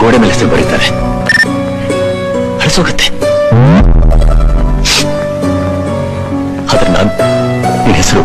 ಗೋಡೆ ಮೇಲೆ ಹೆಸರು ಬರೀತಾರೆ. ಅಳಿಸೋಗತ್ತೆ ಆದ್ರೆ ನಾನು ನಿನ್ನ ಹೆಸರು